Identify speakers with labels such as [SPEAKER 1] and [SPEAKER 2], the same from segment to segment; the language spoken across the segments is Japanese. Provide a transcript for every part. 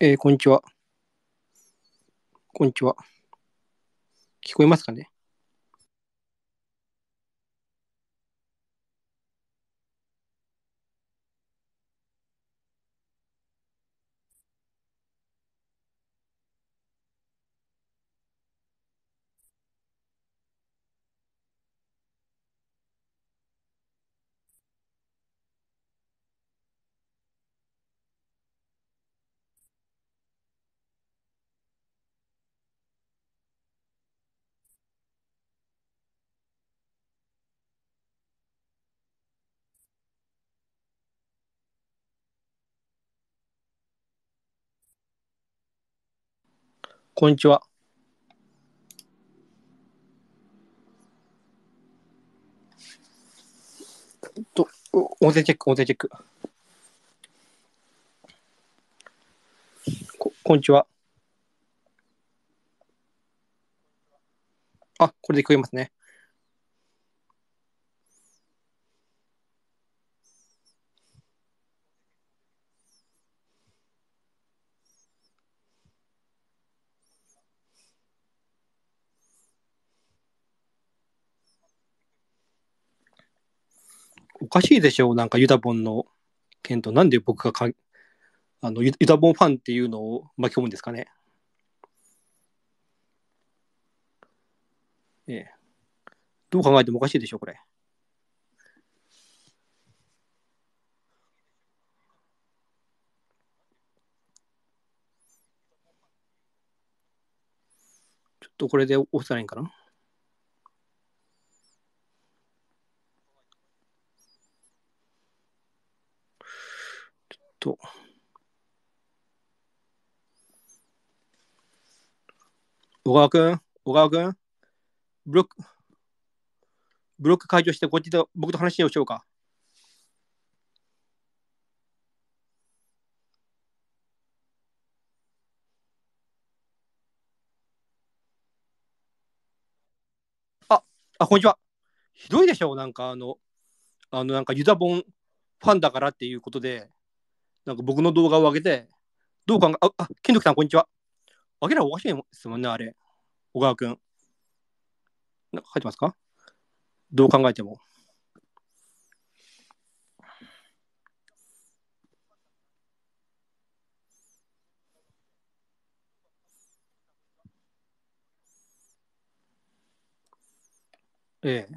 [SPEAKER 1] えーこんにちは。こんにちは。聞こえますかね？こんにちは。と、音声チェック、音声チェック。ここんにちは。あ、これで聞こえますね。おかしいでしょう、なんかユダボンの件と、なんで僕がかあのユダボンファンっていうのを巻き込むんですかね。ええ。どう考えてもおかしいでしょう、これ。ちょっとこれで押したらいいんかな。と。小川くん、小川くん、ブロック、ブロック解除して、こっちで僕と話をしようか。あ、あ、こんにちは。ひどいでしょ？う、なんかあの、あの、なんかユダボンファンだからっていうことで、なんか僕の動画を上げて、どう考え、あ、あ、ケンドキさん、こんにちは。あげらおかしいですもんね、あれ。小川くん。なんか書いてますか？どう考えても。ええ。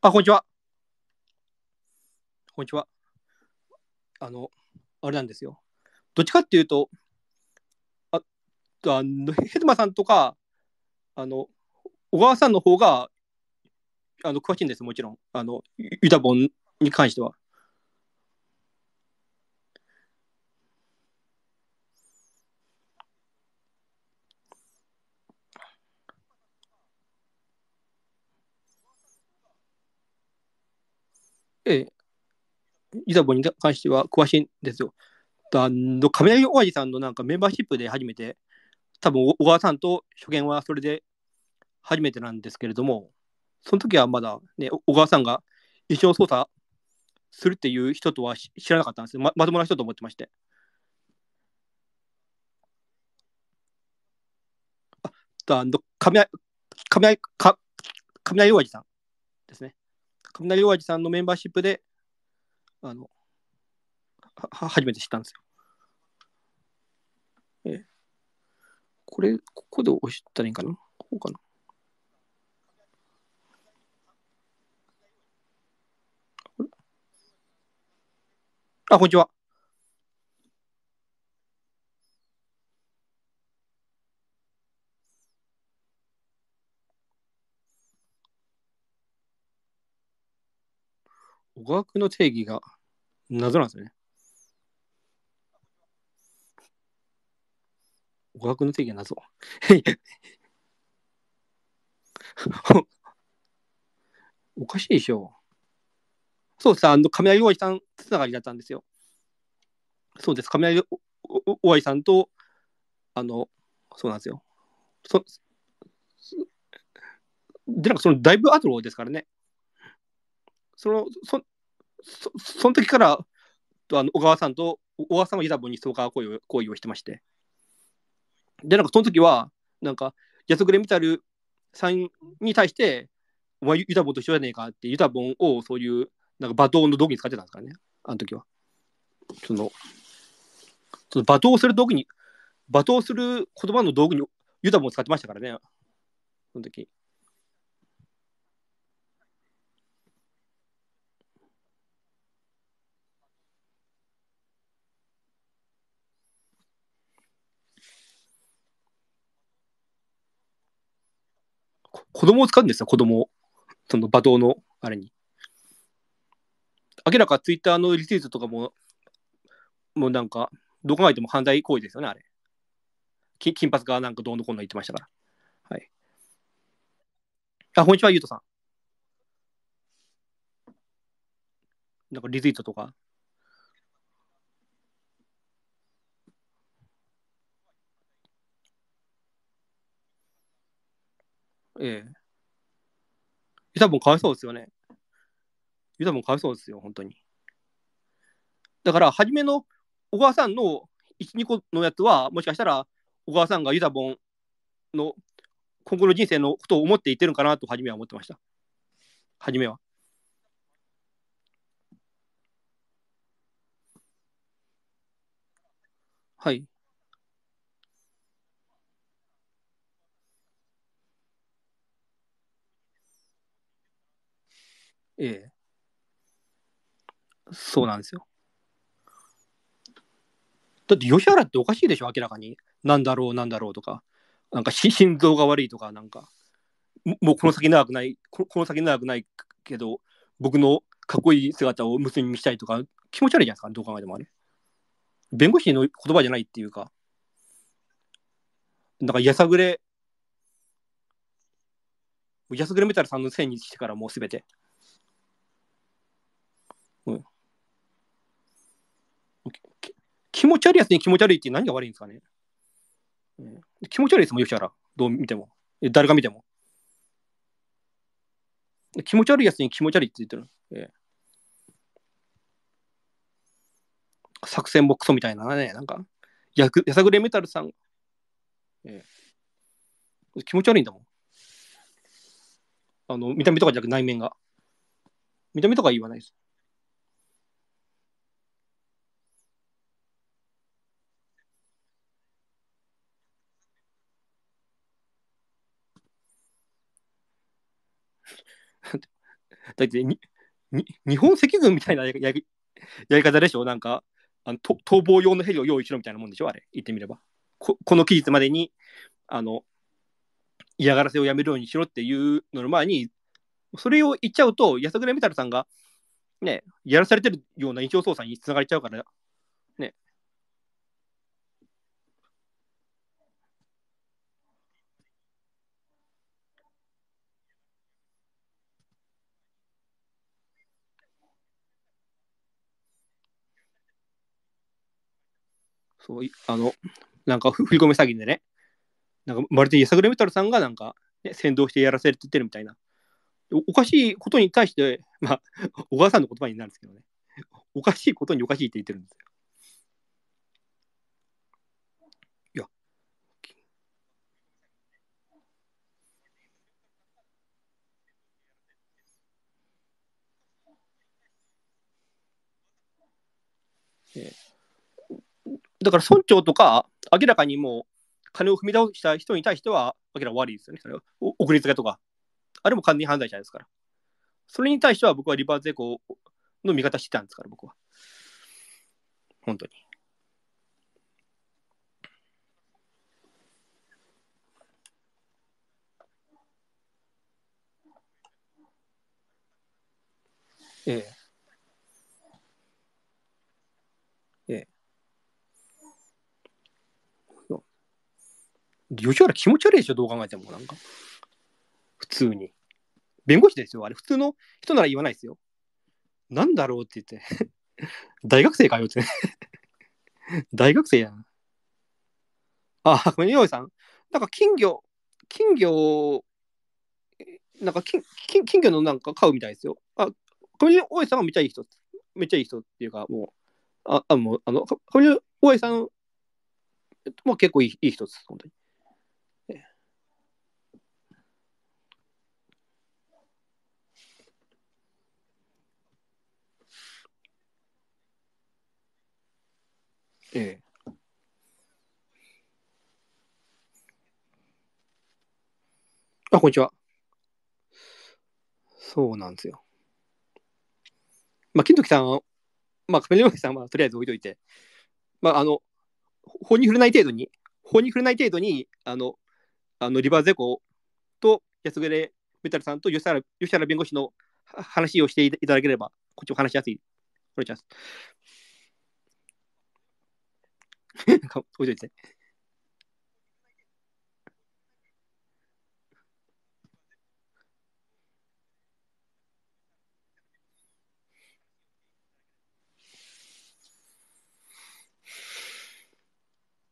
[SPEAKER 1] あ、こんにちは。こんにちは。あの、あれなんですよ。どっちかっていうと、ああのヘドマさんとか、あの、小川さんの方が、あの、詳しいんです、もちろん。あの、ユユダボンに関しては。ええ、ユダボに関しては詳しいんですよ。あの、雷おじさんのなんかメンバーシップで初めて、多分小川さんと初見はそれで初めてなんですけれども、その時はまだね、小川さんが一緒に操作するっていう人とは知らなかったんですよ。ままともな人と思ってまして。あの雷雷か雷おじさんですね。雷おじさんのメンバーシップで、あの、は初めて知ったんですよ。えこれ、ここで押したらいいんかな？こうかな？あ、こんにちは。語学の定義が謎なんですよね。語学の定義が謎。おかしいでしょ。そうです。あの、雷大井さんつながりだったんですよ。そうです。雷大井さんと、あの、そうなんですよ。そで、なんかそのだいぶ後ですからね。その、そそその時から、あの小川さんと小川さんはユダボンにストーカー行為を行為をしてまして。で、なんかその時は、なんか、ヤスグレミタルさんに対して、お前ユダボンと一緒じゃねえかって、ユダボンをそういう、なんか罵倒の道具に使ってたんですからね、あの時は。その、その罵倒する道具に、罵倒する言葉の道具にユダボンを使ってましたからね、その時。こ子供を使うんですよ、子供を。その罵倒のあれに。明らかツイッターのリツイートとかも、もうなんか、どう考えても犯罪行為ですよね、あれ。き金髪がなんかどうのこうの言ってましたから。はい。あ、こんにちは、ゆうとさん。なんかリツイートとか。ええ。ユタボンかわいそうですよね。ユタボンかわいそうですよ、本当に。だから、初めの小川さんの1、2個のやつは、もしかしたら、小川さんがユタボンの今後の人生のことを思って言ってるんかなと、初めは思ってました。初めは。はい。ええ。そうなんですよ。だって吉原っておかしいでしょ、明らかに。なんだろう、なんだろうとか。なんか 心臓が悪いとか、なんか。もうこの先長くない、ここの先長くないけど、僕のかっこいい姿を娘に見したいとか、気持ち悪いじゃないですか、どう考えてもあれ。弁護士の言葉じゃないっていうか。なんかやさぐれ、やさぐれメタルさんのせいにしてからもうすべて。うん。き気持ち悪いやつに気持ち悪いって何が悪いんですかね、うん、気持ち悪いですもん、吉原。どう見ても。え誰が見ても。気持ち悪いやつに気持ち悪いって言ってる。ええ作戦ボックスみたいなね、なんか、やくやさぐれメタルさん、ええ気持ち悪いんだもん。あの、見た目とかじゃなく内面が。見た目とか言わないです。だってにに、日本赤軍みたいなやり方でしょ？なんか、あのと逃亡用のヘリを用意しろみたいなもんでしょ？あれ、言ってみれば。ここの期日までに、あの、嫌がらせをやめるようにしろっていうのの前に、それを言っちゃうと、安倉メタルさんが、ね、やらされてるような印象操作につながりちゃうから、そう、あの、なんか振り込め詐欺でね、なんかまるで安倉メタルさんがなんか、ね、先導してやらせるって言ってるみたいな。おかしいことに対して、まあ、小川さんの言葉になるんですけどね。おかしいことにおかしいって言ってるんですよ。いや。えーだから村長とか、明らかにもう金を踏み倒した人に対しては、明らかに悪いですよね。それは送りつけとか。あれも完全に犯罪者ですから。それに対しては僕はリバースエコーの味方してたんですから、僕は。本当に。え。ええ。そう吉原気持ち悪いでしょ、どう考えても。なんか。普通に。弁護士ですよ、あれ。普通の人なら言わないですよ。なんだろうって言って。大学生かよって。大学生やん。あ、これ、よいさん。なんか金魚、金魚、なんか金金金魚のなんか買うみたいですよ。あ、これ、おいさんはめっちゃいい人。めっちゃいい人っていうか、もう、あ、あもう、あの、か上大江さんも結構いいいい人です、本当に。ええ。あ、こんにちは。そうなんですよ。まあ、金時さんは、まあ、カメレオンさんはとりあえず置いといて、まあ、あの、法に触れない程度に、法に触れない程度に、あの、あのリバーゼコと安暮メタルさんと吉原吉原弁護士の話をしていただければ、こっちも話しやすい。お願いします。か置いといて。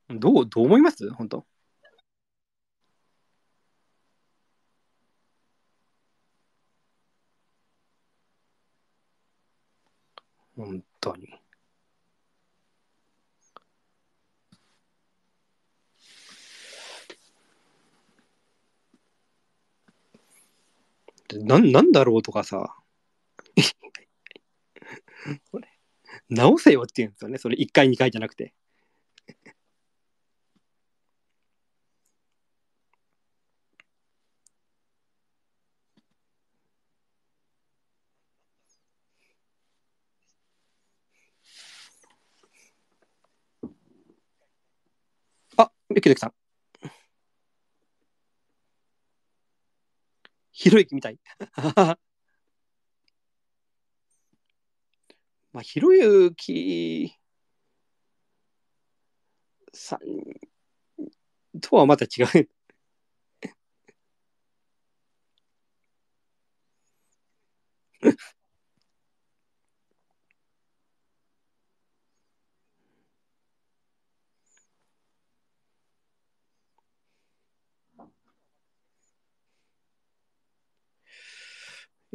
[SPEAKER 1] どう、どう思います？本当。本当に。でなんなんだろうとかさ。これ直せよって言うんですよね。それ1回、2回じゃなくて。あ、ゆきどきさん。ひろゆきみたい。まあ、ひろゆきさんとはまた違う。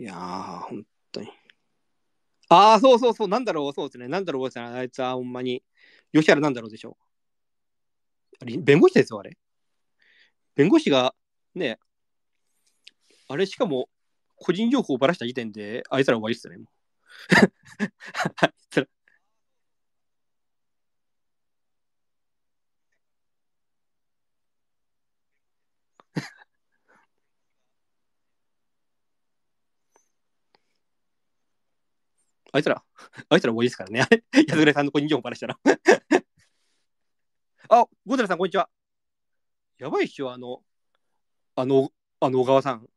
[SPEAKER 1] いやー、本当に。ああ、そうそうそう、なんだろう、そうですね。なんだろう、あいつはほんまに。吉原なんだろうでしょ。あれ弁護士ですよ、あれ。弁護士が、ね、あれしかも、個人情報をばらした時点で、あいつら終わりっすよね。もう あいつらあいつら、あいつら終わりですからね。安暮さんの個人情報ばらしたら。あ、ゴゼラさん、こんにちは。やばいっしょ、あの、あの、あの小川さん。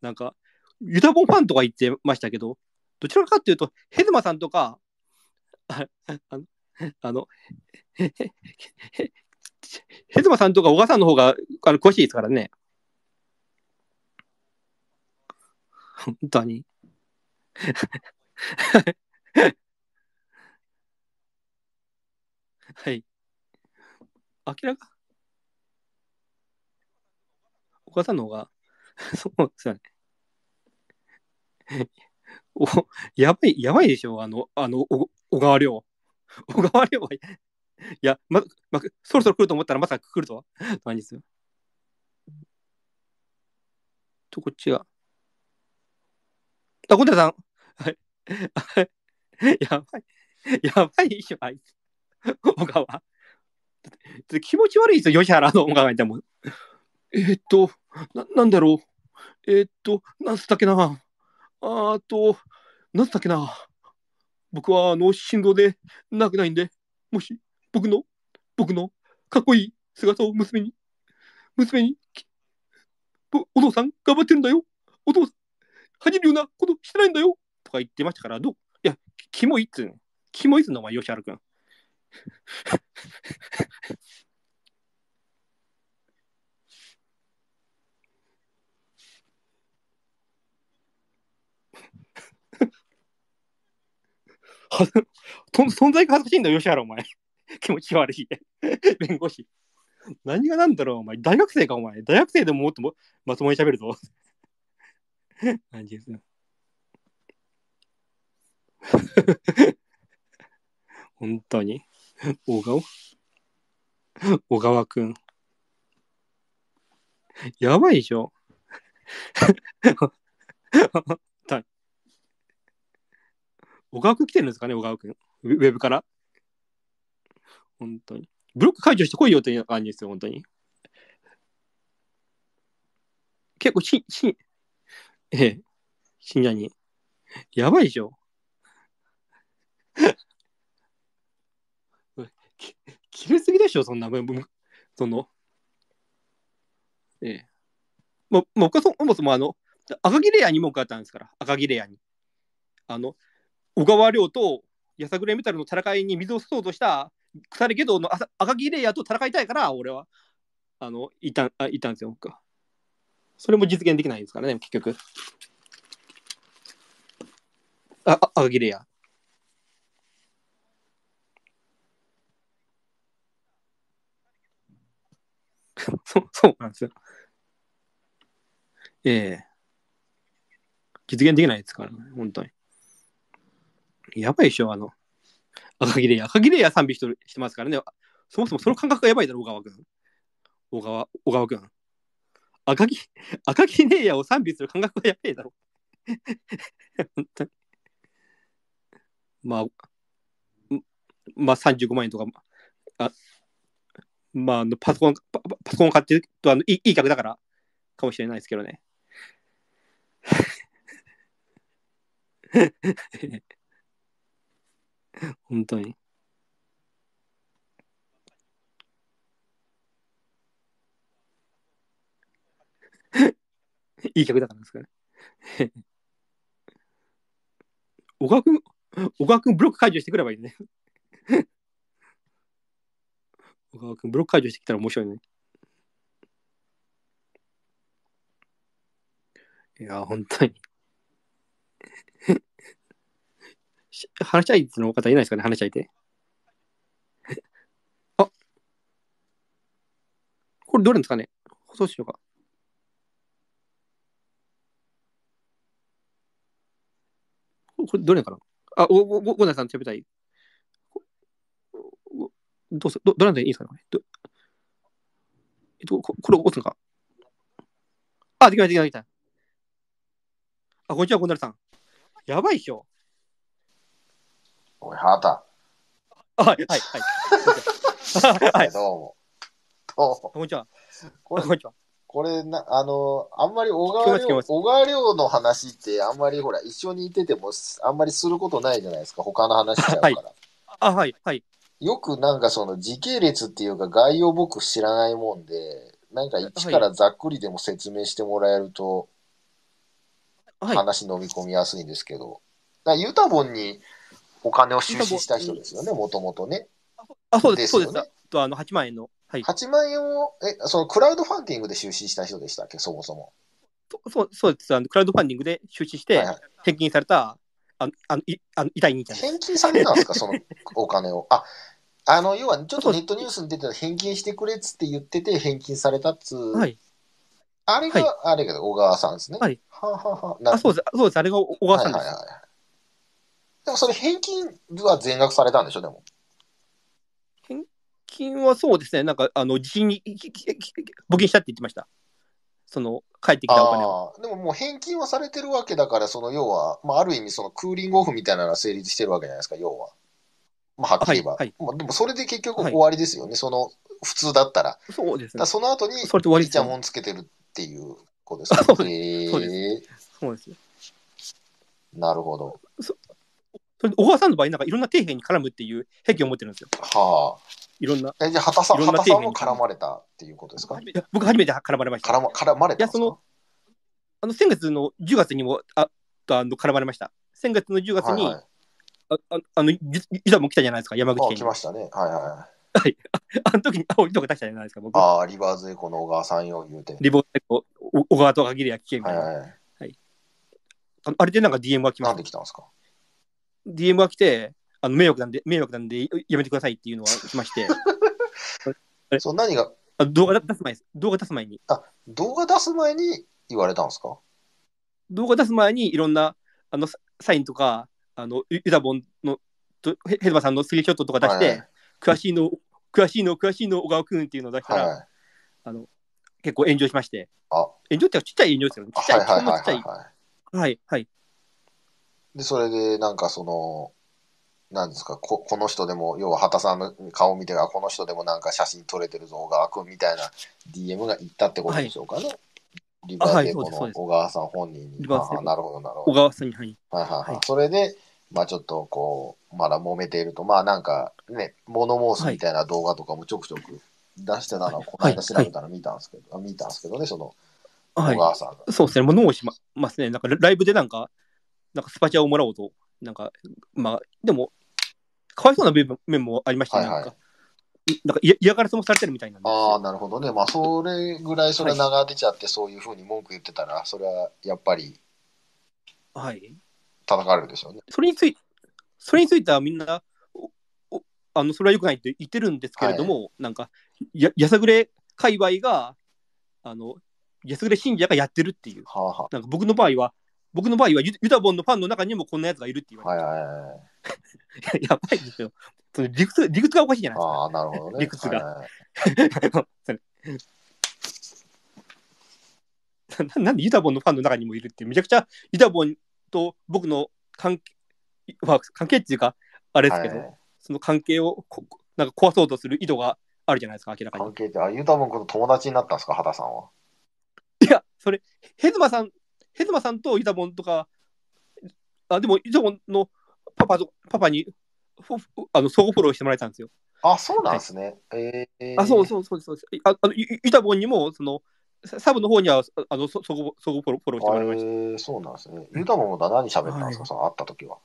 [SPEAKER 1] なんか、ユダボンファンとか言ってましたけど、どちらかっていうと、ヘズマさんとか、ああの、あのへへへヘズマさんとか小川さんの方があの詳しいですからね。本当に。はい。明らか？お母さんの方が、そうですよね。お、やばい、やばいでしょ、あの、あの、お小川亮。小川亮は、いや、ま、ま、そろそろ来ると思ったらまさか来るとは、感じですよ。と、こっちが。あ、小寺さん。はい。やばい。やばいでしょ、あいつ。小川。気持ち悪いですよ、吉原の小川がいても。えーっと、な、なんだろう。えーっと、なんつったけな。あーと、なんつったけな。僕は、あの、心臓で泣けないんで、もし、僕の、僕の、かっこいい姿を娘に、娘に、お父さん、頑張ってるんだよ。お父さん、恥じるようなことしてないんだよ。とか言ってましたから、どいや、きキモいっつうの。キモいっつうの、お前、吉原くん。はと存在が恥ずかしいんだよ、吉原、お前。気持ち悪い。弁護士。何がなんだろう、お前。大学生か、お前。大学生でももっともまともに喋るぞ。感じですよ。本当に？小川？小川くん。やばいでしょ？小川くん来てるんですかね、小川くん。ウェブから？本当に？ブロック解除してこいよという感じですよ、本当に。結構し、し、ええ、信者に。やばいでしょ？き切れすぎでしょ、そんな。むむその。ええ。もう、僕はそもそもあの、赤木レアに文句あったんですから、赤木レアに。あの、小川亮とやさぐれメタルの戦いに水を差そうとした腐れゲドの赤赤木レイヤーと戦いたいから、俺は、あの、いたあいたんですよ、僕は。それも実現できないですからね、結局。あ、あ赤木レイヤー。そう、そうなんですよ。ええ実現できないですからね、本当に。やばいでしょ、あの、赤木レイヤー。赤木レイヤー賛美してしてますからね。そもそもその感覚がやばいだろ、小川君。小川、小川君。赤木、赤木レイヤーを賛美する感覚がやばいだろ。本当に。まあ、まあ35万円とか、あまあ、あのパソコン、パパソコン買ってるとあのいいいい客だからかもしれないですけどね。本当に。いい客だからですかね。小川君、小川君ブロック解除してくればいいね。小川君ブロック解除してきたら面白いね。いや、本当に。話し合いの方いないですかね、話し合いて。あこれどれですかね放送しようか。これどれかなあ、お、ご、ご、ごなさん、食べたい。どうすど、どれでいいですかね？えっと、ここれ押すのか？あ、できました、できました。あ、こんにちは、ゴンダルさん。やばいっしょ。
[SPEAKER 2] おい、ハータ。
[SPEAKER 1] あはい、はい、はい。はい、
[SPEAKER 2] どうも。どうも。
[SPEAKER 1] こんにちは。
[SPEAKER 2] こ
[SPEAKER 1] ん、にちは。
[SPEAKER 2] これな、あの、あんまり小川亮、小川亮の話って、あんまりほら、一緒にいてても、あんまりすることないじゃないですか。他の話しちゃうから。
[SPEAKER 1] はいあ、はい、はい。
[SPEAKER 2] よくなんかその時系列っていうか概要僕知らないもんで、なんか一からざっくりでも説明してもらえると
[SPEAKER 1] はい。
[SPEAKER 2] 話飲み込みやすいんですけど、だからユタボンにお金を出資した人ですよね、もともとね。
[SPEAKER 1] あ、そうです、そう
[SPEAKER 2] です。
[SPEAKER 1] あと、あの、8万円の。はい。
[SPEAKER 2] 8万円を、え、そのクラウドファンディングで出資した人でしたっけ、そもそも。
[SPEAKER 1] そそうそうです。あの、クラウドファンディングで出資して
[SPEAKER 2] はいはい、
[SPEAKER 1] 返金された、あの、あの、いあの痛い兄ちゃんです。
[SPEAKER 2] 返金されたんですか、そのお金を。あ、あの、要はちょっとネットニュースに出てた返金してくれっつって言ってて返金されたっつう、
[SPEAKER 1] はい。
[SPEAKER 2] あれが、
[SPEAKER 1] は
[SPEAKER 2] あれが小川さんですね。
[SPEAKER 1] はい。
[SPEAKER 2] はあ、はあはあ、
[SPEAKER 1] そうです。そうです。あれが小川さんです。
[SPEAKER 2] はいはいはい。でもそれ返金は全額されたんでしょ、でも。
[SPEAKER 1] 金はそうですね。なんか、あの、地震にききき募金したって言ってました。その、帰ってきたお金を。
[SPEAKER 2] ああ、でももう返金はされてるわけだから、その要は、まあ、ある意味そのクーリングオフみたいなのが成立してるわけじゃないですか、要は。まあ、はっきり言えば。
[SPEAKER 1] はいはい
[SPEAKER 2] まあ、でもそれで結局
[SPEAKER 1] はい
[SPEAKER 2] 終わりですよね、その、普通だったら。
[SPEAKER 1] そうですね。
[SPEAKER 2] その後に、
[SPEAKER 1] それで終わりですよ
[SPEAKER 2] イチャモンつけてるっていうことです
[SPEAKER 1] そう
[SPEAKER 2] か。
[SPEAKER 1] です
[SPEAKER 2] へ
[SPEAKER 1] そうで
[SPEAKER 2] え
[SPEAKER 1] そうですよ。
[SPEAKER 2] なるほど。
[SPEAKER 1] それで小川さんの場合、なんかいろんな底辺に絡むっていう癖を持ってるんですよ。
[SPEAKER 2] はい
[SPEAKER 1] ろんな。
[SPEAKER 2] あ。え、じゃあ、畑さん、
[SPEAKER 1] いろんな
[SPEAKER 2] 畑さんも絡まれたっていうことですか？
[SPEAKER 1] いや僕初めて絡まれました。
[SPEAKER 2] 絡ま、絡まれたんですか？
[SPEAKER 1] いやそのあの、先月の10月にも、あ、とあの絡まれました。先月の10月に、
[SPEAKER 2] はいはい。
[SPEAKER 1] あああの、ゆゆざも来たじゃないですか、山口
[SPEAKER 2] あ、
[SPEAKER 1] 県に。
[SPEAKER 2] 来ましたね。はいはい。
[SPEAKER 1] あの時に、あ、糸が出したじゃないですか、僕。
[SPEAKER 2] ああ、リバーズエコの小川さんよ、言うて。
[SPEAKER 1] リボンでこう、お小川と限りや危険みた
[SPEAKER 2] はい
[SPEAKER 1] いな。
[SPEAKER 2] はい。
[SPEAKER 1] あれでなんか DM が来ま
[SPEAKER 2] なん
[SPEAKER 1] した。
[SPEAKER 2] で来たんですか
[SPEAKER 1] ？DM が来て、あの迷惑なんで、迷惑なんでやめてくださいっていうのが来まして、え
[SPEAKER 2] そう、何が、
[SPEAKER 1] あ動画出す前です。動画出す前に。
[SPEAKER 2] あ、動画出す前に言われたんですか？
[SPEAKER 1] 動画出す前にいろんなあのササインとか、あのユユダボンのとヘヘドマさんのスリーショットとか出して、
[SPEAKER 2] はいはい
[SPEAKER 1] 詳しいの、詳しいの、詳しいの、小川君っていうのを出したら、
[SPEAKER 2] はい。
[SPEAKER 1] あの結構炎上しまして、
[SPEAKER 2] あ
[SPEAKER 1] 炎上ってちっちゃい炎上ですよね。ちっちゃい、
[SPEAKER 2] はいはいはい
[SPEAKER 1] ほんのちっちゃい。
[SPEAKER 2] はい、はい。で、それで、なんかその、なんですか、ここの人でも、要は畑さんの顔見てあこの人でもなんか写真撮れてるぞ、小川君みたいな DM が行ったってことでしょうかね？リバーデーの小川さん本人に。
[SPEAKER 1] リバーデーコ
[SPEAKER 2] ああなるほど、なるほ
[SPEAKER 1] 小
[SPEAKER 2] ど。
[SPEAKER 1] 川さんに、はい。
[SPEAKER 2] はいはいはい
[SPEAKER 1] はい
[SPEAKER 2] それで、まあちょっとこう、まだ揉めていると、まあなんかね、物申すみたいな動画とかもちょくちょく出してたのを、この間調べたら見たんですけど、あ見たんですけどね、その
[SPEAKER 1] はい。
[SPEAKER 2] 小川さんが。
[SPEAKER 1] そうですね、もう脳をしまますね。なんかライブでなんか、なんかスパチャをもらおうと、なんか、まあ、でも、かわいそうな部分面もありましたね。
[SPEAKER 2] はいはい
[SPEAKER 1] なんか、なんか嫌嫌がらせもされてるみたいなんですよ
[SPEAKER 2] ああ、なるほどね。まあ、それぐらいそれ長出ちゃって、そういうふうに文句言ってたら、それはやっぱり
[SPEAKER 1] はい。
[SPEAKER 2] 叩かれるでしょうね。
[SPEAKER 1] それについそれについてはみんな、おおあのそれは良くないって言ってるんですけれども、なんか、ややさぐれ界隈が、あの、やさぐれ信者がやってるっていう、
[SPEAKER 2] はあ、は
[SPEAKER 1] なんか僕の場合は、僕の場合はユユタボンのファンの中にもこんなやつがいるって言われて、
[SPEAKER 2] はいはいはい。
[SPEAKER 1] や やばいですよ。その理屈理屈がおかしいじゃないですか。
[SPEAKER 2] ああ、なるほどね。
[SPEAKER 1] 理屈が
[SPEAKER 2] はいはい
[SPEAKER 1] ななんでユタボンのファンの中にもいるってめちゃくちゃユタボンと僕の関係、まあ、関係っていうかあれですけど、
[SPEAKER 2] はい
[SPEAKER 1] その関係をこなんか壊そうとする意図があるじゃないですか明らかに
[SPEAKER 2] 関係って、あ、ユタボン君と友達になったんですか、畑さんは？
[SPEAKER 1] いやそれヘズマさんヘズマさんとユタボンとかあでもユタボンのパパとパパにフフあの相互フォローしてもらえたんですよ
[SPEAKER 2] あ、そうなんですね。ええ
[SPEAKER 1] あ、そうそうそうそうです。ああのユユタボンにも、その、ササブの方には、ああの、そそこ、そこフォローフォローしてもらいました。
[SPEAKER 2] ええそうなんですね。ユタボンとは何喋ったんですか、
[SPEAKER 1] はい
[SPEAKER 2] その会った時は。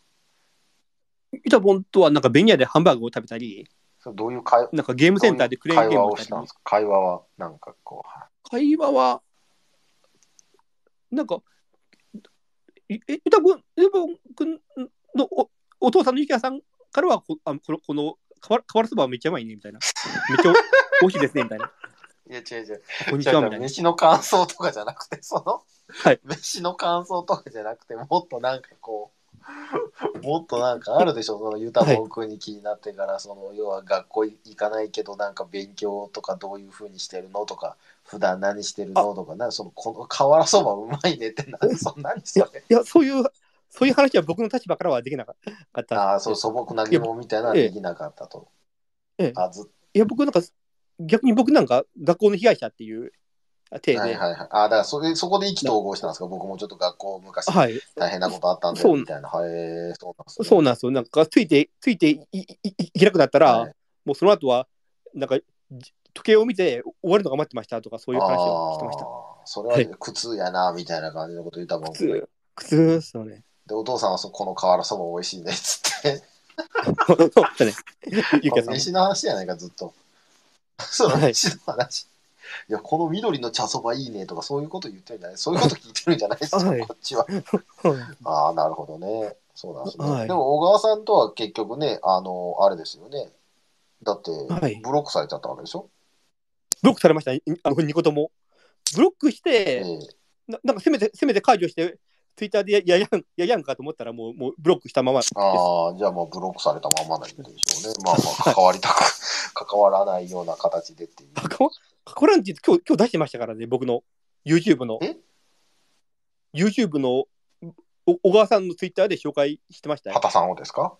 [SPEAKER 1] ユタボンとは、なんか、ベニヤでハンバーグを食べたり、
[SPEAKER 2] それどういう会
[SPEAKER 1] なんかゲームセンターでクレーンゲームをしり
[SPEAKER 2] 会話をしたたんですか？会話は、なんかこう、
[SPEAKER 1] 会話は、なんか、いえユタボン、ユタボン君のおお父さんのゆきやさんからは、こあこの、この、かわ瓦そばはめっちゃうまいね、みたいな。めっちゃ美味しいですね、みたいな。
[SPEAKER 2] いや、違う違う。
[SPEAKER 1] こんにちは、みたいな。
[SPEAKER 2] 飯の感想とかじゃなくて、その、
[SPEAKER 1] はい
[SPEAKER 2] 飯の感想とかじゃなくて、もっとなんかこう、もっとなんかあるでしょ、そのユタボン君に気になってから、その要は学校行かないけど、なんか勉強とかどういうふうにしてるのとか、普段何してるのとか、なそのこの瓦そばうまいねって、なんそんなにそれ。
[SPEAKER 1] いや、そういう、そういう話は僕の立場からはできなかった。
[SPEAKER 2] ああ、そう素朴な疑問みたいなのはできなかったと。
[SPEAKER 1] ええ
[SPEAKER 2] あず
[SPEAKER 1] いや、僕なんか、逆に僕なんか学校の被害者っていう体で、
[SPEAKER 2] はいはいはい。ああ、だからそれそこで意気投合したんですか？僕もちょっと学校昔
[SPEAKER 1] はい、
[SPEAKER 2] 大変なことあったんだ
[SPEAKER 1] そう
[SPEAKER 2] よみたいな。はい、そうなんですね
[SPEAKER 1] そうなんですよ。なんか、ついて、ついていいいいいけなくなったら、
[SPEAKER 2] はい
[SPEAKER 1] もうその後は、なんか、じ時計を見て終わるのが待ってましたとか、そういう話をしてました。
[SPEAKER 2] それは苦痛やな、みたいな感じのこと言ったもん。
[SPEAKER 1] 苦痛、苦痛ですよね。
[SPEAKER 2] で、お父さんはそこの瓦そば美味しいねっつって。
[SPEAKER 1] そうだね。ゆきやさんも。
[SPEAKER 2] 飯の話やないか、ずっと。その
[SPEAKER 1] はい
[SPEAKER 2] 飯の話。いや、この緑の茶そばいいねとか、そういうこと言ってるんじゃないそういうこと聞いてるんじゃないですか、
[SPEAKER 1] はい
[SPEAKER 2] こっちは。
[SPEAKER 1] う ん
[SPEAKER 2] ああ、なるほどね。そうなんですね。
[SPEAKER 1] はい
[SPEAKER 2] でも、小川さんとは結局ね、あの、あれですよね。だって、
[SPEAKER 1] はい
[SPEAKER 2] ブロックされちゃったわけでしょ、
[SPEAKER 1] ブロックされましたね、あの2個とも。ブロックし
[SPEAKER 2] え
[SPEAKER 1] て、
[SPEAKER 2] え
[SPEAKER 1] ななんかせめて、せめて解除して、ツイッターでやややんややんかと思ったら、もうもうブロックしたまま。
[SPEAKER 2] ああ、じゃあもうブロックされたままなんでしょうね。まあまあ、関わりたく、関わらないような形でっていう。
[SPEAKER 1] 関わ関わらんって今日今日出してましたからね、僕の YouTube の
[SPEAKER 2] え
[SPEAKER 1] ？YouTube のお小川さんのツイッターで紹介してましたよ。
[SPEAKER 2] 畑さんをですか？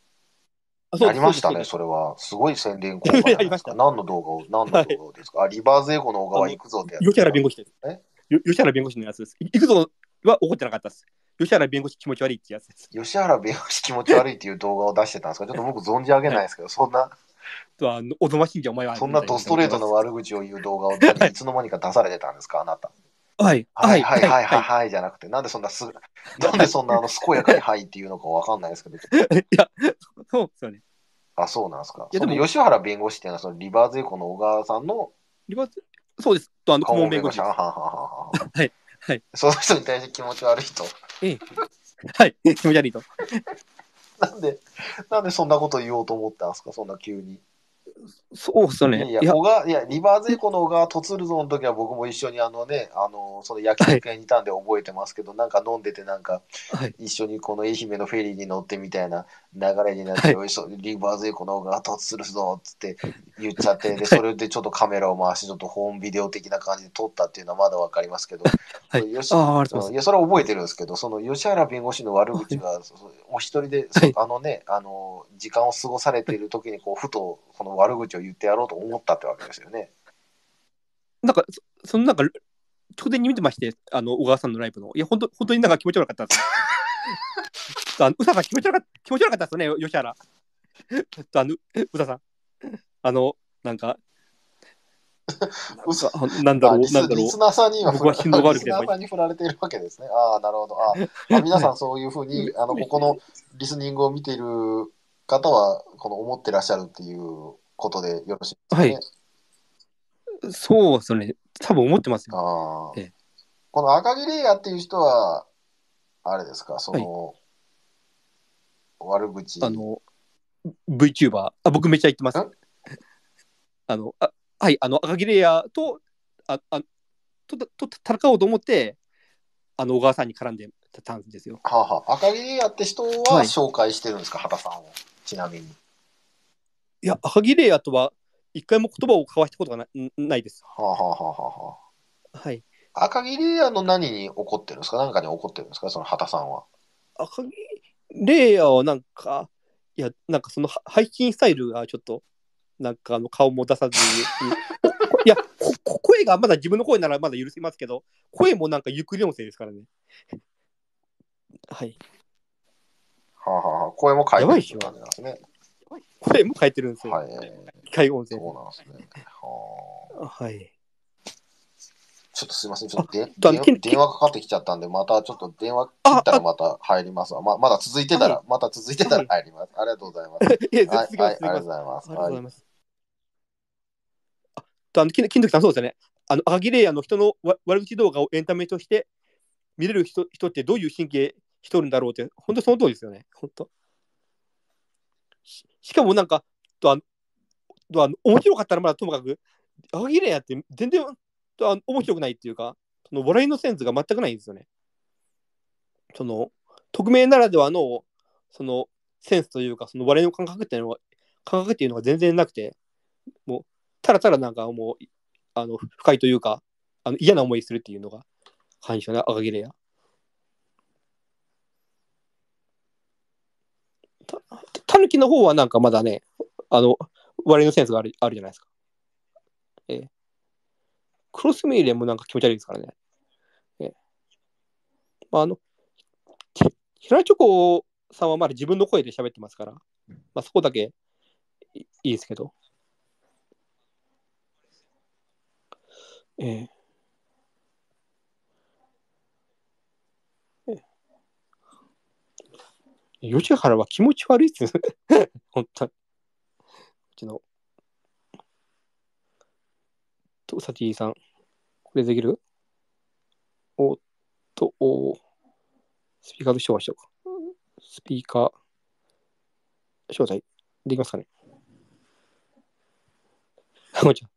[SPEAKER 1] あ
[SPEAKER 2] りましたね、
[SPEAKER 1] そ
[SPEAKER 2] れは。すごい宣伝効果じゃない
[SPEAKER 1] やりました
[SPEAKER 2] ですか。何の動画を、何の動画ですか、あ、リバーズエゴの小川行くぞってやつ。
[SPEAKER 1] 吉原弁護士です。吉原弁護士のやつです。いくぞは怒ってなかったです。吉原弁護士気持ち悪いってやつです。
[SPEAKER 2] 吉原弁護士気持ち悪いっていう動画を出してたんですか？ちょっと僕存じ上げないですけど、そんな、
[SPEAKER 1] とは、あのおぞましいじゃんお前は。
[SPEAKER 2] そんなドストレートの悪口を言う動画を何いつの間にか出されてたんですか？あなた。
[SPEAKER 1] はい。
[SPEAKER 2] はいはいはいはい
[SPEAKER 1] は
[SPEAKER 2] はいじゃなくて、なんでそんなす、なんでそんなあの健やかにはいっていうのかわかんないですけど、
[SPEAKER 1] い。いや、そうですよね。
[SPEAKER 2] あ、そうなんですか。
[SPEAKER 1] いやでも
[SPEAKER 2] 吉原弁護士っていうのは、そのリバーズエコの小川さんの
[SPEAKER 1] リバースそうです。と、あの、顧
[SPEAKER 2] 顧
[SPEAKER 1] 問弁護士
[SPEAKER 2] ははははは
[SPEAKER 1] はいはい。
[SPEAKER 2] その人に対して気持ち悪いと。
[SPEAKER 1] はい。気持ち悪いと。
[SPEAKER 2] なんで、なんでそんなこと言おうと思ったんですか？そんな急に。
[SPEAKER 1] そうっすよね。いや
[SPEAKER 2] いや小川、いや、リバーズエコの小川突るぞの時は僕も一緒にあのね、あの、その焼き肉屋にいたんで覚えてますけど、なんか飲んでてなんか、
[SPEAKER 1] はい。
[SPEAKER 2] 一緒にこの愛媛のフェリーに乗ってみたいな流れになって、
[SPEAKER 1] はい
[SPEAKER 2] リバーズエコの小川突るぞっつって言っちゃって、で、それでちょっとカメラを回して、ちょっとホームビデオ的な感じで撮ったっていうのはまだわかりますけど、
[SPEAKER 1] はい
[SPEAKER 2] よし
[SPEAKER 1] い
[SPEAKER 2] いや、それは覚えてるんですけど、その吉原弁護士の悪口が、お一人で、そ
[SPEAKER 1] はい
[SPEAKER 2] あのね、あの、時間を過ごされている時に、こう、ふと、その悪口を言ってやろうと思ったってわけですよね。
[SPEAKER 1] なんか、そそのなんか、直前に見てまして、あの、小川さんのライブの。いや、本当本当になんか気持ち悪かったです。あの、うささん気持ち悪かった、気持ち悪かったですよね、吉原。とあの、うささん。あの、なんか、
[SPEAKER 2] うそ
[SPEAKER 1] あなんだろう、なんだろう
[SPEAKER 2] リス。ナーさんには
[SPEAKER 1] 僕は心臓が悪くて
[SPEAKER 2] リスナーさんに振られているわけですね。ああ、なるほど。ああ皆さんそういうふうに、あの、ここのリスニングを見ている方は、この思ってらっしゃるっていうことでよろしいですかね。
[SPEAKER 1] はいそうですよね。多分思ってますよ。
[SPEAKER 2] ああ
[SPEAKER 1] ええ
[SPEAKER 2] この赤木レイヤーっていう人は、あれですか、その、悪口。
[SPEAKER 1] あの、VTuber。あ、僕めっちゃ言ってます
[SPEAKER 2] ん。
[SPEAKER 1] あの、あはい、あの、赤木レイヤーと、あ、あ、と、と、と戦おうと思って、あの、小川さんに絡んでたんですよ。
[SPEAKER 2] はあはあ、赤木レイヤーって人は
[SPEAKER 1] はい
[SPEAKER 2] 紹介してるんですか、畑さんを。ちなみに。
[SPEAKER 1] いや、赤木レイヤーとは、一回も言葉を交わしたことがないないです。
[SPEAKER 2] はあはあはあはあは
[SPEAKER 1] はい。
[SPEAKER 2] あ。赤木レイヤーの何に怒ってるんですか？何かに怒ってるんですか？その畑さんは。
[SPEAKER 1] 赤木レイヤーはなんか、いや、なんかそのは配信スタイルがちょっと、なんかあの顔も出さずに、いや声がまだ自分の声ならまだ許せますけど、声もなんかゆっくり音声ですからね。はい。
[SPEAKER 2] はあはあはあ、声も変えてるって感じなんですね。
[SPEAKER 1] 声も変えてるんですよ。
[SPEAKER 2] はい。
[SPEAKER 1] 機械音
[SPEAKER 2] そ
[SPEAKER 1] 声。
[SPEAKER 2] うなんですね。はあ
[SPEAKER 1] はい。
[SPEAKER 2] ちょっとすいません。ちょっとで電電話かかってきちゃったんで、またちょっと電話切ったらまた入りますわ。ままだ続いてたら、
[SPEAKER 1] は
[SPEAKER 2] また続いてたら入ります。ありがとうございます。
[SPEAKER 1] いや、
[SPEAKER 2] はい、あり。がとうございます。
[SPEAKER 1] ありがとうご
[SPEAKER 2] はい。
[SPEAKER 1] ざいます。あと、あの、金金時さん、そうですよね。あの、赤木レイヤーの人のわ悪口動画をエンタメとして見れる人人ってどういう神経しとるんだろうって、本当その通りですよね。本当。ししかもなんか、とあの面白かったらまだともかく、赤木レイヤーって全然とあ面白くないっていうか、その笑いのセンスが全くないんですよね。その、匿名ならではの、その、センスというか、その笑いの感覚っていうのが、感覚っていうのが全然なくて、もう、ただただなんかもう、あの、不快というか、あの嫌な思いするっていうのが感じたね、赤木レイヤー。たたぬきの方はなんかまだね、あの、笑いのセンスがあるあるじゃないですか。クロスメイレンもなんか気持ち悪いですからね。ええ。まあ、あの、ひひらチョコさんはまだ自分の声で喋ってますから、まあそこだけいいですけど。ええ。ええ吉原は気持ち悪いっす。本当に。うちの。と、サティさん。これできる？おっと、おスピーカーとしてはしようか。スピーカー、招待できますかね？あごちゃん。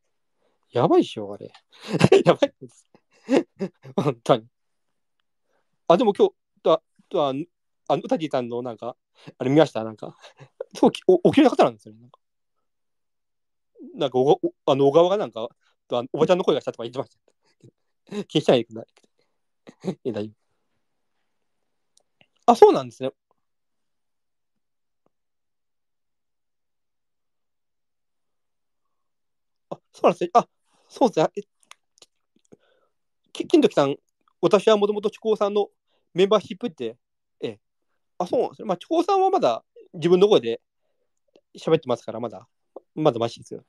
[SPEAKER 1] やばいっしょ、あれ。やばいです。本当に。あ、でも今日、とは、とは、あの、うたじさんのなんか、あれ見ました？なんか、そう、お、おきれいな方なんですよね。なんか、なんかおおあの、小川がなんか、とあのおばちゃんの声がしたとか言ってました。気にしないでください。え、大丈夫。あ、そうなんですね。あ、そうなんですね。あ、そうですね。えき金時さん、私はもともとチコさんのメンバーシップって、ええ、あ、そうなんですね。まあ、チコさんはまだ自分の声で喋ってますから、まだ、まだマシですよ。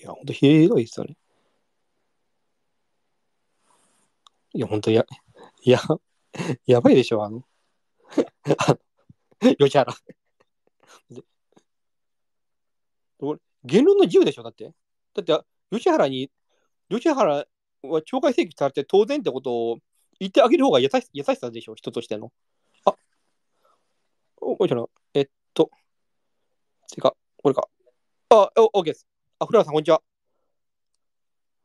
[SPEAKER 1] いや、ほんとひどいですよね。いや、ほんとや、いや、やばいでしょ、あの、あの吉原。で俺言論の自由でしょ、だって。だって、吉原に、吉原は懲戒請求されて当然ってことを言ってあげる方が優し優しさでしょ、人としての。あ、おもちろん、えっと、それか、これか。あ、お、オッケーです。あ、フラワーさん、こんにちは。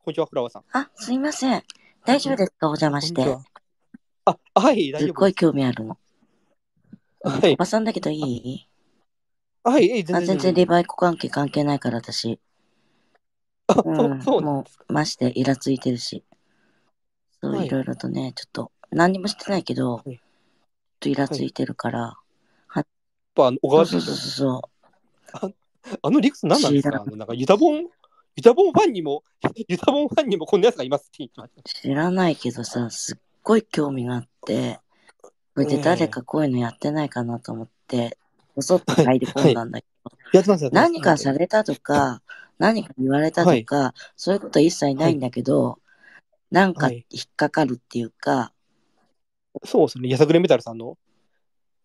[SPEAKER 1] こんにちは、フラワーさん。
[SPEAKER 3] あ、すいません。大丈夫ですか？お邪魔して。
[SPEAKER 1] あ、はい、大
[SPEAKER 3] すっごい
[SPEAKER 1] 丈夫です。
[SPEAKER 3] 興味あるの。
[SPEAKER 1] はい
[SPEAKER 3] おばさんだけどいい？
[SPEAKER 1] はい、えい、全
[SPEAKER 3] あ
[SPEAKER 1] 然。
[SPEAKER 3] 全然リバイコ関係関係ないから私。
[SPEAKER 1] あ、
[SPEAKER 3] うん
[SPEAKER 1] そう、そうなん
[SPEAKER 3] も
[SPEAKER 1] ですか？
[SPEAKER 3] う、ましてイラついてるし。そう、
[SPEAKER 1] はい
[SPEAKER 3] いろいろとね、ちょっと、何にもしてないけど、
[SPEAKER 1] はい
[SPEAKER 3] ちょっとイラついてるから。
[SPEAKER 1] やっぱ、あの、小
[SPEAKER 3] そうそうそう
[SPEAKER 1] 手
[SPEAKER 3] そ
[SPEAKER 1] あの理屈何なんですか？あの、なんか、ユタボン、ユタボンファンにも、ユタボンファンにもこんな奴がいますって。言ってました。
[SPEAKER 3] う。知らないけどさ、すっごい興味があって、これで誰かこういうのやってないかなと思って、こそっと入り込んだんだけど。何かされたとか、何か言われたとか、そういうことは一切ないんだけど、なんか
[SPEAKER 1] はい。
[SPEAKER 3] 引っかかるっていうか、
[SPEAKER 1] そうですね。やさぐれメタルさんの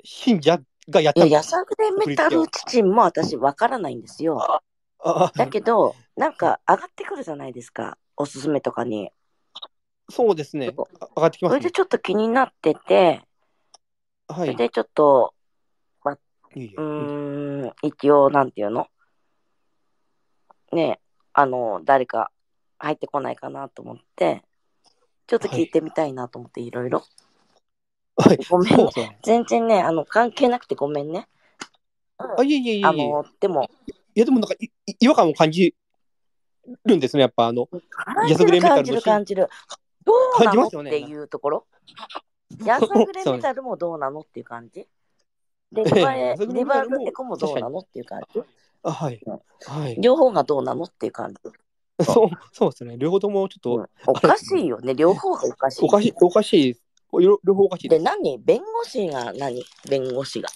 [SPEAKER 1] 信者がやったの？
[SPEAKER 3] やさぐれメタル父も私わからないんですよ。だけど、なんか上がってくるじゃないですか、おすすめとかに。
[SPEAKER 1] そうですね。上がってきますね
[SPEAKER 3] それで。ちょっと気になってて、
[SPEAKER 1] はい。
[SPEAKER 3] それでちょっと、
[SPEAKER 1] いいえ
[SPEAKER 3] うーん、一応、なんていうの？ねえあの、誰か入ってこないかなと思って、ちょっと聞いてみたいなと思って、いろいろ。
[SPEAKER 1] はい。
[SPEAKER 3] ごめん
[SPEAKER 1] そうそう。
[SPEAKER 3] 全然ね、あの、関係なくてごめんね。
[SPEAKER 1] あ、いえいえいえいえ。
[SPEAKER 3] あの、でも、
[SPEAKER 1] いや、でもなんか違和感を感じるんですね、やっぱ、あの、
[SPEAKER 3] 感
[SPEAKER 1] やさぐれ
[SPEAKER 3] じる感じ
[SPEAKER 1] メタルの
[SPEAKER 3] る感じる。どうなのっていうところ？やさぐれメタルもどうなのっていう感じ？で、リバーエコもどうなのっていう感じ？
[SPEAKER 1] あはい。はい。
[SPEAKER 3] 両方がどうなのっていう感じ？
[SPEAKER 1] そう、そうですね。両方ともちょっと、
[SPEAKER 3] うんおかしいよね。両方がおかしい。
[SPEAKER 1] おかしい、おかしい。両両方おかしいで。
[SPEAKER 3] です何？弁護士が何？弁護士が。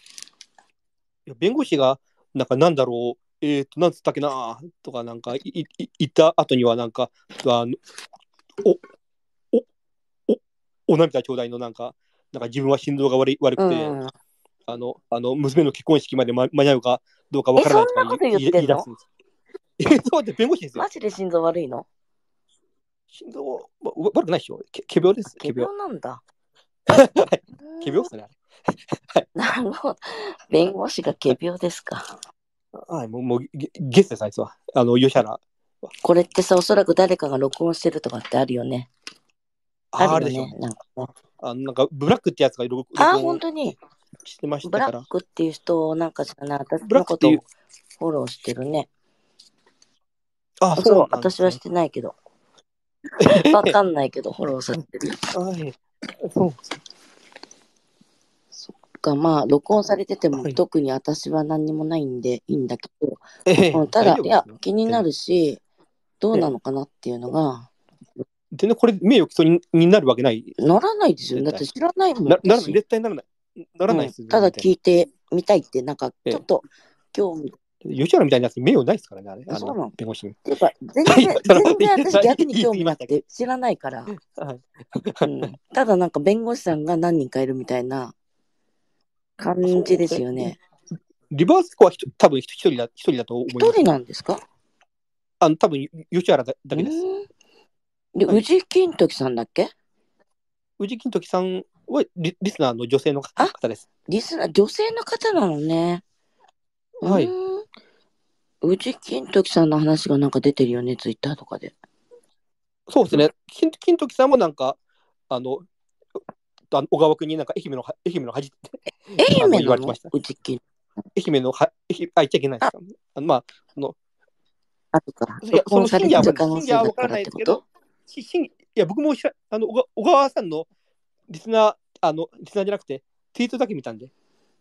[SPEAKER 1] いや弁護士が、なんか、なんだろう、えっ、と、なんつったっけな、とか、なんか、いいい言った後には、なんか、あの、お、お、お、お涙ちょうだいの、なんか、なんか自分は心臓が悪い悪くて、
[SPEAKER 3] うん。
[SPEAKER 1] あの、あの、娘の結婚式まで間間に合うかどうかわからないとか
[SPEAKER 3] えそんなこと言ってんの
[SPEAKER 1] い出すんです。え、そうで、弁護士ですよ
[SPEAKER 3] マ。ジで心臓悪いの
[SPEAKER 1] 心臓、わ悪くないでしょ。け仮病です。
[SPEAKER 3] 仮
[SPEAKER 1] 仮病。
[SPEAKER 3] 病なんだ。
[SPEAKER 1] 仮病ですね。
[SPEAKER 3] なるほど。弁護士が仮病ですか。
[SPEAKER 1] はい、もう、もうゲゲスです、あい。つは。あの、吉原。
[SPEAKER 3] これってさ、おそらく誰かが録音してるとかってあるよね。
[SPEAKER 1] ああれでしょ
[SPEAKER 3] あるね。。なんか。
[SPEAKER 1] あ、なんか、ブラックってやつが録
[SPEAKER 3] あ、
[SPEAKER 1] 録音
[SPEAKER 3] 本当に。
[SPEAKER 1] してまし
[SPEAKER 3] ブ
[SPEAKER 1] たから。
[SPEAKER 3] ラックってい。う人をなんかじゃない、私
[SPEAKER 1] ブラックってい。う
[SPEAKER 3] のことをフォローしてるね。
[SPEAKER 1] あ、
[SPEAKER 3] そう、
[SPEAKER 1] なんですね
[SPEAKER 3] 私はしてない。けど。わかんない。けど、フォローされてる。
[SPEAKER 1] はい。そう。
[SPEAKER 3] か、まあ、録音されてても、
[SPEAKER 1] はい
[SPEAKER 3] 特に私は何にもないんでいいんだけど、
[SPEAKER 1] ええ
[SPEAKER 3] うんただ、いや、気にな
[SPEAKER 1] る。
[SPEAKER 3] るし、どうなのかなっていうのが、
[SPEAKER 1] 全然これ、名誉毀損にになるわけない。
[SPEAKER 3] ならないですよ。だ
[SPEAKER 1] 絶対
[SPEAKER 3] って知らないもん。
[SPEAKER 1] ななら
[SPEAKER 3] 私
[SPEAKER 1] 絶対ならない。ならないです。
[SPEAKER 3] うんただ聞いてみたいって、なんか、
[SPEAKER 1] ええ
[SPEAKER 3] ちょっと、興味。っ
[SPEAKER 1] 吉原みたいなやつに名誉ないですからね、あれ。あ
[SPEAKER 3] そうなの
[SPEAKER 1] 弁護士に。
[SPEAKER 3] ていうか、全
[SPEAKER 1] はい
[SPEAKER 3] 然、全然私逆に興味なくて知らないから、ただなんか弁護士さんが何人かいるみたいな感じですよね。
[SPEAKER 1] リバースコは多分一人だ一人だと思います。
[SPEAKER 3] 一人なんですか？
[SPEAKER 1] あの多分吉原だだけです。
[SPEAKER 3] うんで、
[SPEAKER 1] はい
[SPEAKER 3] 宇治金時さんだっけ？
[SPEAKER 1] 宇治金時さんはリリスナーの女性の
[SPEAKER 3] あ
[SPEAKER 1] 方です。
[SPEAKER 3] リスナー、女性の方なのね。
[SPEAKER 1] はい
[SPEAKER 3] うん宇治金時さんの話がなんか出てるよね、ツイッターとかで。
[SPEAKER 1] そうですね。金金時さんもなんか、あの、あの小川君になんか愛媛のは愛媛の恥って、
[SPEAKER 3] 愛媛
[SPEAKER 1] 言われてました
[SPEAKER 3] 宇治金。
[SPEAKER 1] 愛媛のは、愛媛あ、言っちゃいけないですか？あのまあ、その、
[SPEAKER 3] あとか、
[SPEAKER 1] いや、その真偽は真偽は分からないですけど、し真偽いや、僕もあの小川小川さんのリスナー、あの、リスナーじゃなくて、ツイートだけ見たんで。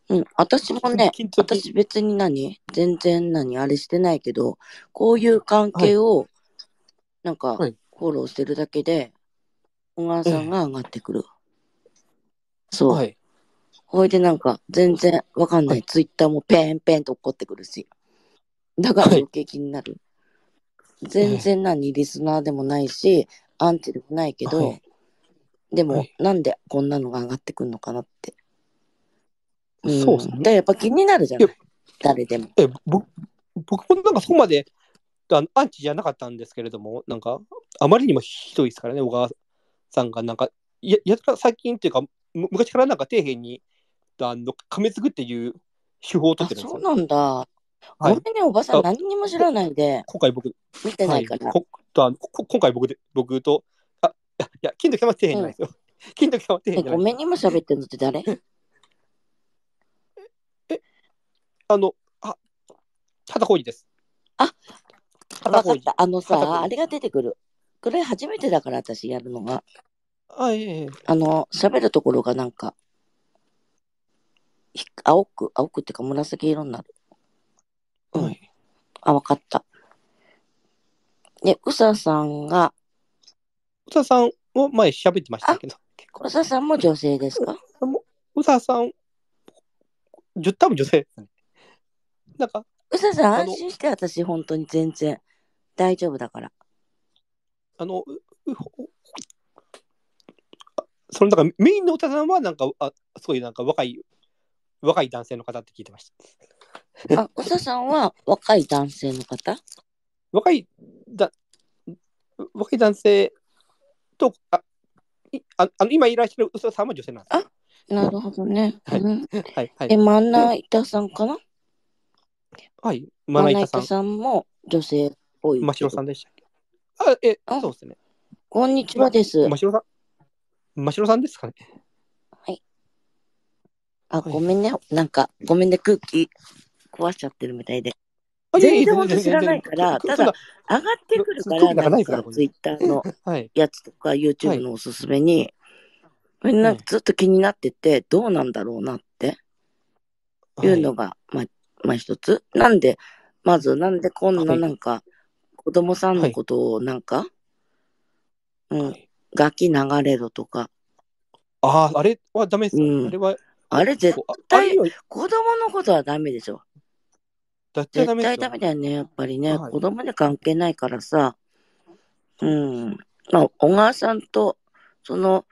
[SPEAKER 3] うん、私もね、私別に何？全然何？あれしてないけど、こういう関係を、なんか、
[SPEAKER 1] はい
[SPEAKER 3] フォローしてるだけで、小川さんが上がってくる。そう。
[SPEAKER 1] はい。
[SPEAKER 3] ほいでなんか、全然わかんない。
[SPEAKER 1] はい
[SPEAKER 3] ツイッターもペンペンと怒ってくるし。だから
[SPEAKER 1] はい
[SPEAKER 3] 余計気になる。全然何？リスナーでもないし、アンチでもないけど、
[SPEAKER 1] はい
[SPEAKER 3] でも、
[SPEAKER 1] はい
[SPEAKER 3] なんでこんなのが上がってくるのかなって。ん
[SPEAKER 1] そうですね
[SPEAKER 3] やっぱ気になるじゃない
[SPEAKER 1] い
[SPEAKER 3] 誰でも。
[SPEAKER 1] え、僕僕もなんかそこまであのアンチじゃなかったんですけれども、なんか、あまりにもひどいですからね、小川さんが、なんか、やや最近っていうか、む昔からなんか底辺にあのつくっていう手法を取
[SPEAKER 3] あ
[SPEAKER 1] ってるんですよ。
[SPEAKER 3] そうなんだ。
[SPEAKER 1] はい
[SPEAKER 3] ごめんね、おばさん、
[SPEAKER 1] あ
[SPEAKER 3] 何にも知らないで、
[SPEAKER 1] 今回僕、
[SPEAKER 3] 見てないから。
[SPEAKER 1] はい、ことあのこ今回僕で、僕と、あ、いや、金時様ってへんじゃないですよ。金時様ってへん
[SPEAKER 3] え、
[SPEAKER 1] じゃない
[SPEAKER 3] ごめんにも喋ってんのって誰
[SPEAKER 1] あの、あ、畑浩二です。
[SPEAKER 3] あ
[SPEAKER 1] 畑浩二。
[SPEAKER 3] わかった。あのさ、あれが出てくる。これ初めてだから私やるのが。
[SPEAKER 1] あ、ええええ
[SPEAKER 3] あの、喋るところがなんか、ひ青く、青くっていうか紫色になる。うん
[SPEAKER 1] はい。
[SPEAKER 3] あ、わかった。で、うささんが、
[SPEAKER 1] うささんも前喋ってましたけど。
[SPEAKER 3] うささんも女性ですか？
[SPEAKER 1] うささん、じゅ多分女性ですね。なんか、
[SPEAKER 3] うささん
[SPEAKER 1] あの
[SPEAKER 3] 安心して私本当に全然大丈夫だから。
[SPEAKER 1] あの、ううあそのだからメインの歌さんはなんかあすごいなんか若い若い男性の方って聞いてました。
[SPEAKER 3] あ、うささんは若い男性の方？
[SPEAKER 1] 若いだ若い男性とあいああの今いらっしゃるうささんは女性なんですよ。
[SPEAKER 3] なるほどね。
[SPEAKER 1] はい
[SPEAKER 3] うん
[SPEAKER 1] はいはい
[SPEAKER 3] え、まな板さんかな？
[SPEAKER 1] はい。まな板さん、
[SPEAKER 3] さんも女性っぽい。
[SPEAKER 1] ましろさんでしたっけ？あ、え、
[SPEAKER 3] あ
[SPEAKER 1] そうですね。
[SPEAKER 3] こんにちはです。
[SPEAKER 1] ましろさん、ましろさんですかね？
[SPEAKER 3] あ、
[SPEAKER 1] はい
[SPEAKER 3] ごめんね。なんか、ごめんね。空気壊しちゃってるみたいで。
[SPEAKER 1] あ
[SPEAKER 3] 全然本当知らないからただ上がってくるか
[SPEAKER 1] 空
[SPEAKER 3] ら、な
[SPEAKER 1] んか
[SPEAKER 3] ツイッターの
[SPEAKER 1] はい。
[SPEAKER 3] やつとか、YouTube のおすすめに、みんなずっと気になってて、どうなんだろうなっていうのが、まあ、まあ一つ。なんで、まず、なんでこんな
[SPEAKER 1] はい
[SPEAKER 3] なんか、子供さんのことをなんか、うん
[SPEAKER 1] はい、
[SPEAKER 3] 楽器流れろとか、
[SPEAKER 1] ああ、あれはダメですよ。
[SPEAKER 3] うん
[SPEAKER 1] あれは、
[SPEAKER 3] あれ絶対子供のことはダメでしょ。
[SPEAKER 1] 絶対ダ
[SPEAKER 3] 絶対
[SPEAKER 1] メですよ。
[SPEAKER 3] ダメだよね、やっぱりね。
[SPEAKER 1] はい
[SPEAKER 3] 子供に関係ないからさ。うん。まあ、小川さんと、その、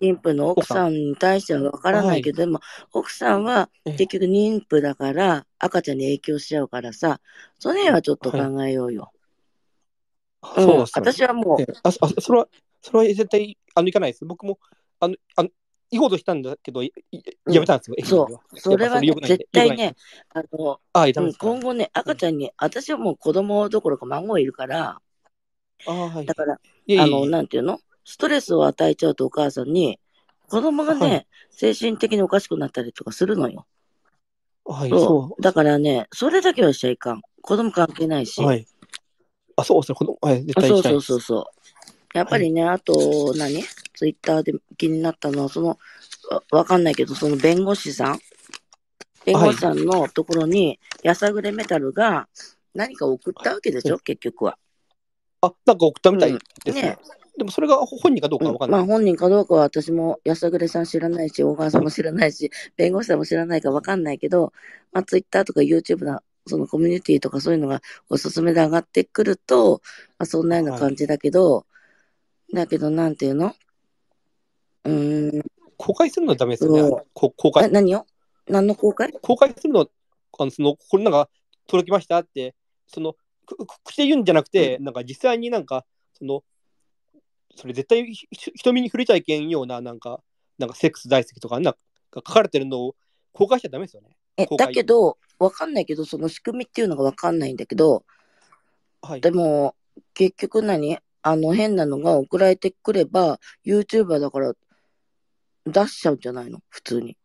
[SPEAKER 3] 妊婦の奥さんに対してはわからないけど、でも、奥さんは
[SPEAKER 1] ええ。
[SPEAKER 3] 結局妊婦だから、赤ちゃんに影響しちゃうからさ、その辺はちょっと考えようよ。うん。
[SPEAKER 1] そうですよね。
[SPEAKER 3] 私はもう
[SPEAKER 1] え、え。あ、あそれは、それは絶対、あの、行かないです。僕も、あの、あの、行こうとしたんだけど、いい
[SPEAKER 3] うん。
[SPEAKER 1] やめたんですよ。
[SPEAKER 3] そう、それはね絶対ね、あの、
[SPEAKER 1] あ。
[SPEAKER 3] 今後ね、赤ちゃんに、私はもう子供どころか孫いるから、
[SPEAKER 1] ああ、はい。
[SPEAKER 3] だから、
[SPEAKER 1] いやいやいや
[SPEAKER 3] あの、なんていうの？ストレスを与えちゃうとお母さんに、子供がね、
[SPEAKER 1] はい
[SPEAKER 3] 精神的におかしくなったりとかするのよ。
[SPEAKER 1] はい、
[SPEAKER 3] そう
[SPEAKER 1] そ
[SPEAKER 3] だからね、それだけはしちゃいかん。子供関係ないし。
[SPEAKER 1] う。はい。あ、そうですね。この、はい、絶対
[SPEAKER 3] そう
[SPEAKER 1] したいです。
[SPEAKER 3] そうそうそう。やっぱりね、あと何、ツイッターで気になったのは、その、わわかんないけど、その弁護士さん？弁護士さんのところに、やさぐれメタルが何か送ったわけでしょ、結局は。
[SPEAKER 1] あ、なんか送ったみたいですね。
[SPEAKER 3] ね
[SPEAKER 1] でもそれが本人かどうかわかんない。
[SPEAKER 3] まあ本人かどうかは私も安暮さん知らないし、小川さんも知らないし、弁護士さんも知らないかわかんないけど、まあツイッターとか YouTube な、そのコミュニティとかそういうのがおすすめで上がってくると、まあそんなような感じだけど、だけどなんていうの？うーん、
[SPEAKER 1] 公開するのはダメですよね。公開、
[SPEAKER 3] あ何を？何の公開？
[SPEAKER 1] 公開するのは、あの、その、これなんか、届きましたって、その、口で言うんじゃなくて、なんか実際になんか、その、それ絶対瞳に触れちゃいけんような、なんか、なんかセックス大好きとか、なんか書かれてるのを公開しちゃダメですよね。
[SPEAKER 3] え、だけど、わかんないけど、その仕組みっていうのがわかんないんだけど、
[SPEAKER 1] はい。
[SPEAKER 3] でも、結局何あの変なのが送られてくれば、YouTuber だから出しちゃうんじゃないの？普通に。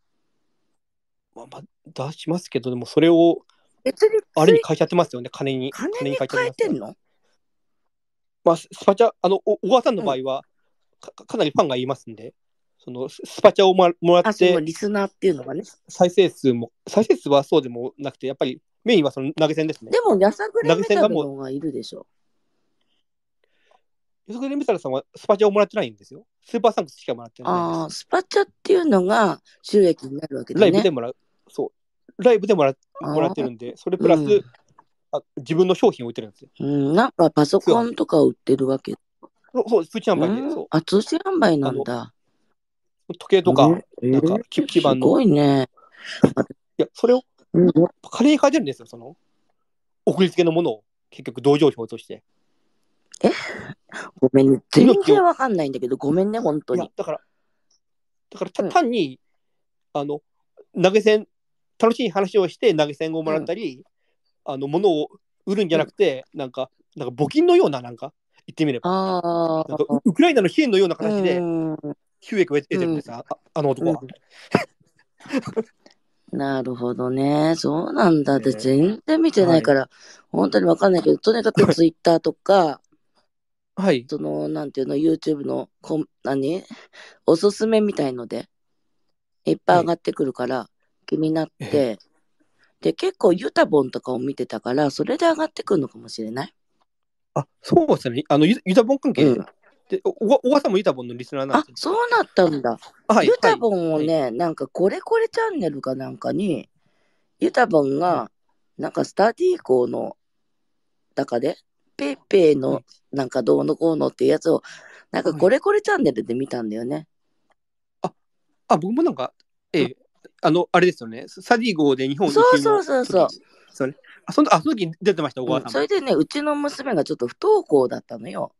[SPEAKER 1] まあ、まあ、出しますけど、でもそれを、
[SPEAKER 3] 別に
[SPEAKER 1] あれに書いちゃってますよね、金に。
[SPEAKER 3] 金に
[SPEAKER 1] 書いちゃってますよ
[SPEAKER 3] 変えてんの？
[SPEAKER 1] まあ、ススパチャ、あの、お小川さんの場合は、かかなりファンがいますんで、そのススパチャをもらもら
[SPEAKER 3] あ、その
[SPEAKER 1] って、
[SPEAKER 3] リスナーっていうのがね。
[SPEAKER 1] 再生数も、再生数はそうでもなくて、やっぱりメインはその投げ銭ですね。
[SPEAKER 3] でも、やさぐれメタル
[SPEAKER 1] 投げ銭がもう
[SPEAKER 3] の方がいるでしょ。
[SPEAKER 1] ヨソクレミサルさんはスパチャをもらってないんですよ。スーパーサンクスしかもらってない
[SPEAKER 3] ああ、スパチャっていうのが収益になるわけ
[SPEAKER 1] です。
[SPEAKER 3] だね。
[SPEAKER 1] ライブでもらう。そう。ライブでもらもらってるんで、それプラス、
[SPEAKER 3] うん
[SPEAKER 1] あ自分の商品を売ってるんですよ。
[SPEAKER 3] うん、なんかパソコンとか売ってるわけ。
[SPEAKER 1] そうそう、通知販売で、
[SPEAKER 3] あ、通信販売なんだ。
[SPEAKER 1] う。時計とか、
[SPEAKER 3] え
[SPEAKER 1] なんか
[SPEAKER 3] ー
[SPEAKER 1] 基基盤の。
[SPEAKER 3] すごいね。
[SPEAKER 1] いや、それを
[SPEAKER 3] うん
[SPEAKER 1] 金に変えてるんですよ、その。送り付けのものを、結局、同情票として。
[SPEAKER 3] ごめんね。全然わかんないんだけど、ごめんね、本当に。、
[SPEAKER 1] だから、だからた
[SPEAKER 3] うん
[SPEAKER 1] 単に、あの、投げ銭、楽しい話をして投げ銭をもらったり、あの、物を売るんじゃなくて、なんか、なんか募金のような、なんか、言ってみれば、
[SPEAKER 3] あ
[SPEAKER 1] なんかウウクライナの支援のような
[SPEAKER 3] あ。
[SPEAKER 1] 形で
[SPEAKER 3] うん。
[SPEAKER 1] 収益を得てるんでさ、ああの男は。
[SPEAKER 3] なるほどね。そうなんだって
[SPEAKER 1] ね。
[SPEAKER 3] 全然見てないから、本当にわかんないけど、とにかくツイッターとか、
[SPEAKER 1] はい。
[SPEAKER 3] その、なんていうの、YouTube のこん、何？おすすめみたいので、いっぱい上がってくるから、気になっ
[SPEAKER 1] え
[SPEAKER 3] て、で、結構ユタボンとかを見てたから、それで上がってくるのかもしれない。
[SPEAKER 1] あ、そうですね。あの、ユユタボン関係？
[SPEAKER 3] うん
[SPEAKER 1] で、おお小川さんもユタボンのリスナーなん
[SPEAKER 3] あ
[SPEAKER 1] で、す
[SPEAKER 3] そうなったんだ。
[SPEAKER 1] よ。はい。
[SPEAKER 3] ユタボンを
[SPEAKER 1] はい
[SPEAKER 3] ね、なんかこれこれチャンネルかなんかに、ユタボンが、なんかスタディー校の中で、ペイペイの
[SPEAKER 1] はい
[SPEAKER 3] なんかどうのこうのっていうやつを、なんかこれこれチャンネルで見たんだよね。
[SPEAKER 1] あ、僕もなんか、ええ、あの、あれですよね。サディ号で日本
[SPEAKER 3] そうそうそうそう
[SPEAKER 1] 時そうね。あ、そのあその時に出てました、小川さんも。
[SPEAKER 3] それでね、うちの娘がちょっと不登校だったのよ。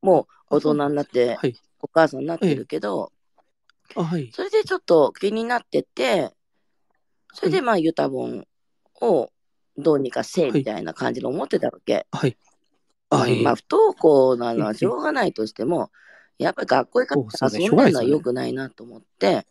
[SPEAKER 3] もう大人になって、
[SPEAKER 1] はい。
[SPEAKER 3] お母さんになってるけど、
[SPEAKER 1] あ、はい。
[SPEAKER 3] それでちょっと気になってて、それでまあユタボンをどうにかせえみたいな感じで思ってたわけ。
[SPEAKER 1] はい。あ、はい。
[SPEAKER 3] まあ不登校なのはしょうがないとしても、やっぱり学校行か
[SPEAKER 1] そうそうね
[SPEAKER 3] 遊んでるのは
[SPEAKER 1] よ
[SPEAKER 3] くないなと思って、